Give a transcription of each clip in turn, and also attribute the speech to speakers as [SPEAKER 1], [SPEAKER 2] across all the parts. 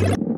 [SPEAKER 1] you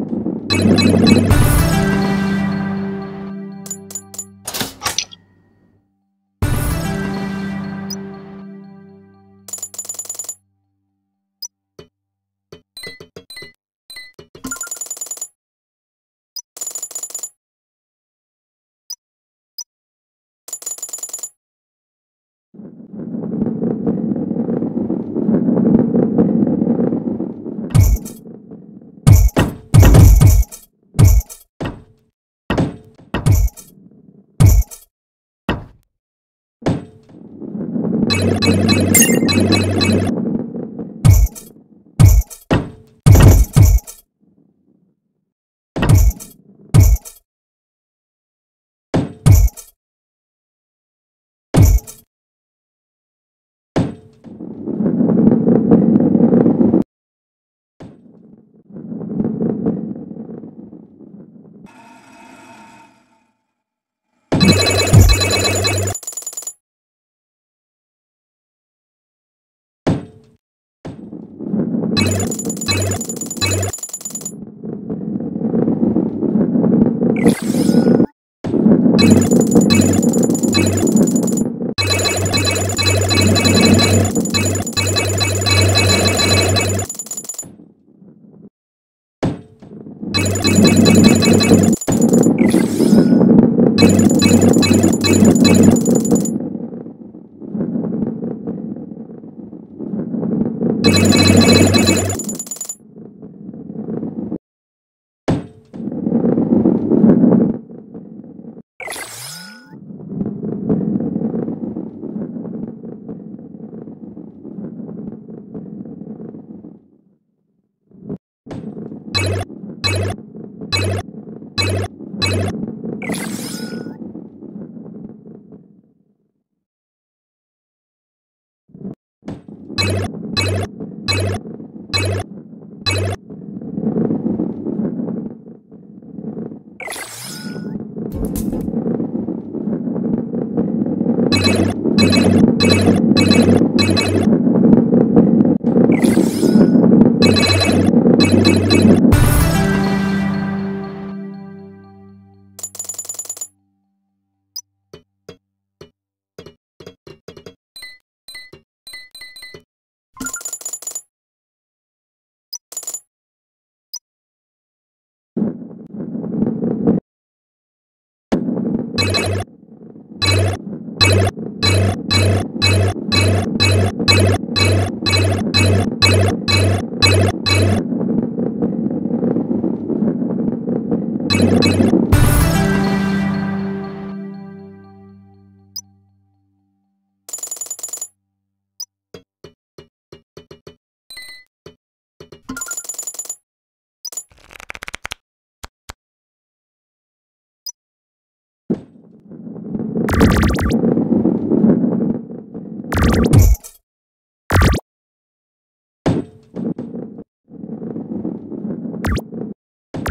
[SPEAKER 1] Thank you.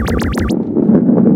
[SPEAKER 1] よっ